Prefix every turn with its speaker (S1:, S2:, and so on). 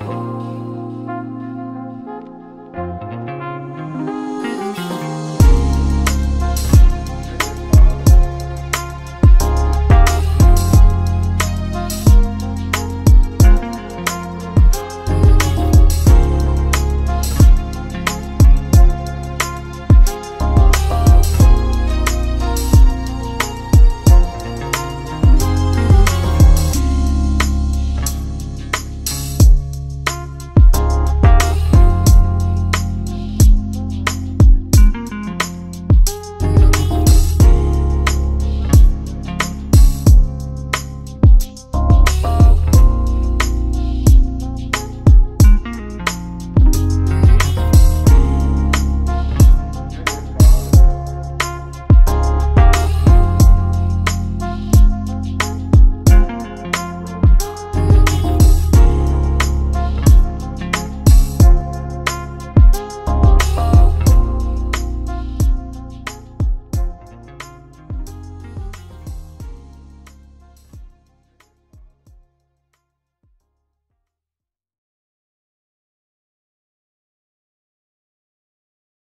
S1: oh. oh.